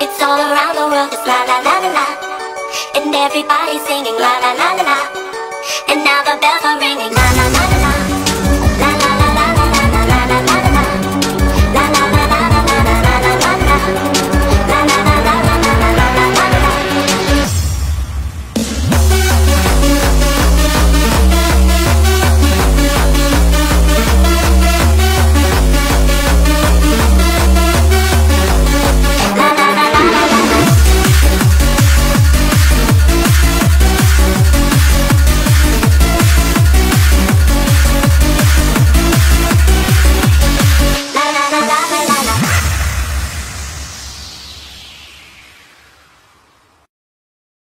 It's all around the world, it's la la la la la. And everybody's singing la la la la la.